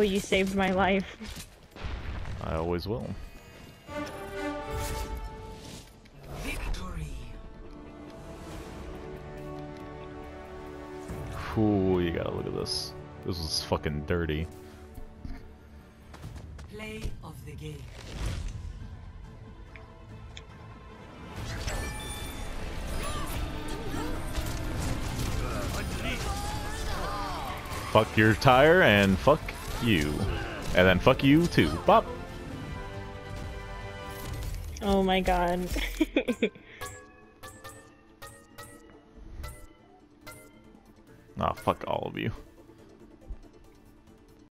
Oh, you saved my life. I always will. Victory. Ooh, you gotta look at this. This is fucking dirty. Play of the game. Fuck your tire and fuck you. And then fuck you too. Bop! Oh my god. Ah, fuck all of you.